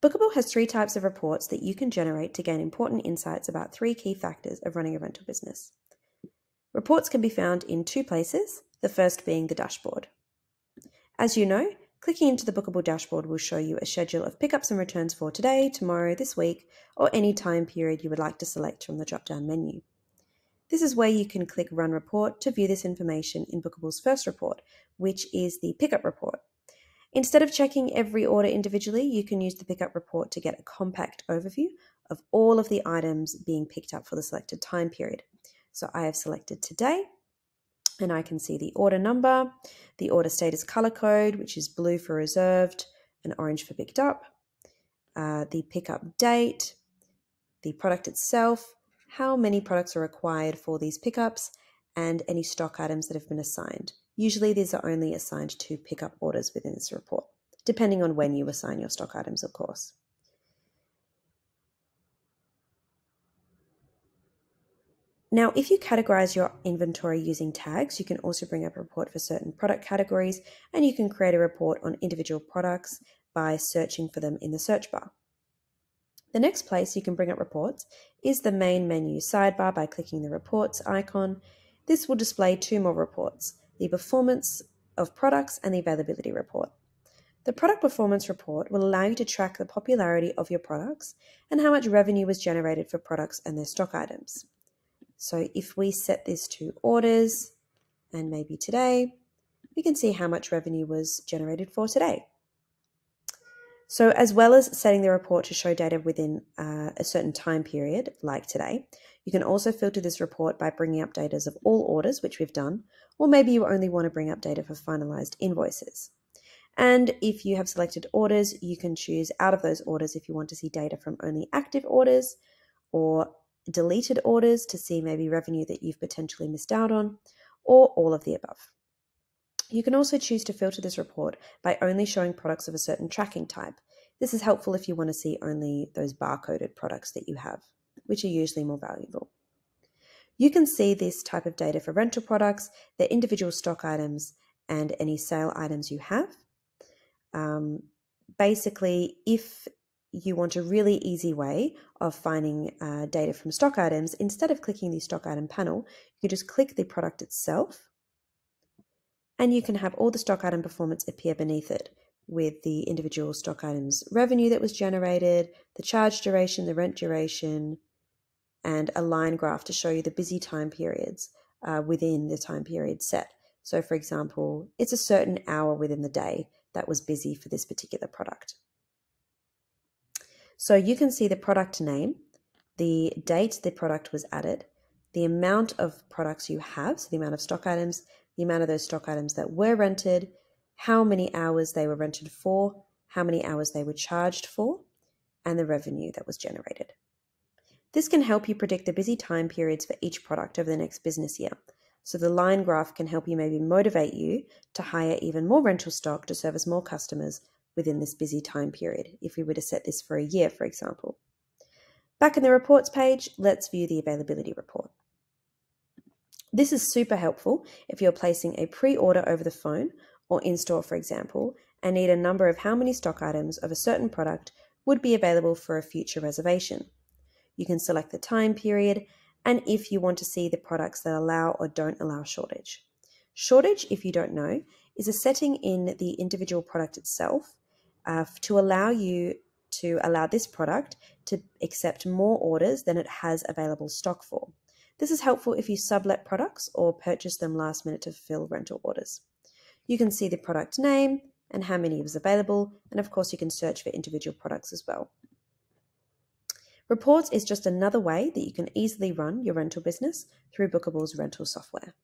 Booqable has three types of reports that you can generate to gain important insights about three key factors of running a rental business. Reports can be found in two places, the first being the dashboard. As you know, clicking into the Booqable dashboard will show you a schedule of pickups and returns for today, tomorrow, this week, or any time period you would like to select from the drop down menu. This is where you can click Run Report to view this information in Booqable's first report, which is the pickup report. Instead of checking every order individually, you can use the pickup report to get a compact overview of all of the items being picked up for the selected time period. So I have selected today and I can see the order number, the order status color code, which is blue for reserved and orange for picked up, uh, the pickup date, the product itself, how many products are required for these pickups, and any stock items that have been assigned. Usually these are only assigned to pickup orders within this report, depending on when you assign your stock items, of course. Now, if you categorize your inventory using tags, you can also bring up a report for certain product categories, and you can create a report on individual products by searching for them in the search bar. The next place you can bring up reports is the main menu sidebar by clicking the reports icon. This will display two more reports, the performance of products and the availability report. The product performance report will allow you to track the popularity of your products and how much revenue was generated for products and their stock items. So if we set this to orders and maybe today, we can see how much revenue was generated for today. So, as well as setting the report to show data within uh, a certain time period, like today, you can also filter this report by bringing up data of all orders, which we've done, or maybe you only want to bring up data for finalized invoices. And if you have selected orders, you can choose out of those orders if you want to see data from only active orders or deleted orders to see maybe revenue that you've potentially missed out on, or all of the above. You can also choose to filter this report by only showing products of a certain tracking type. This is helpful if you want to see only those barcoded products that you have, which are usually more valuable. You can see this type of data for rental products, their individual stock items, and any sale items you have. Um, basically, if you want a really easy way of finding uh, data from stock items, instead of clicking the stock item panel, you just click the product itself and you can have all the stock item performance appear beneath it with the individual stock items revenue that was generated, the charge duration, the rent duration, and a line graph to show you the busy time periods uh, within the time period set. So, for example, it's a certain hour within the day that was busy for this particular product. So, you can see the product name, the date the product was added, the amount of products you have, so the amount of stock items, the amount of those stock items that were rented, how many hours they were rented for, how many hours they were charged for, and the revenue that was generated. This can help you predict the busy time periods for each product over the next business year. So the line graph can help you maybe motivate you to hire even more rental stock to service more customers within this busy time period, if we were to set this for a year, for example. Back in the reports page, let's view the availability report. This is super helpful if you're placing a pre order over the phone or in store, for example, and need a number of how many stock items of a certain product would be available for a future reservation. You can select the time period and if you want to see the products that allow or don't allow shortage. Shortage, if you don't know, is a setting in the individual product itself uh, to allow you to allow this product to accept more orders than it has available stock for. This is helpful if you sublet products or purchase them last minute to fulfill rental orders. You can see the product name and how many was available, and of course, you can search for individual products as well. Reports is just another way that you can easily run your rental business through Booqable's rental software.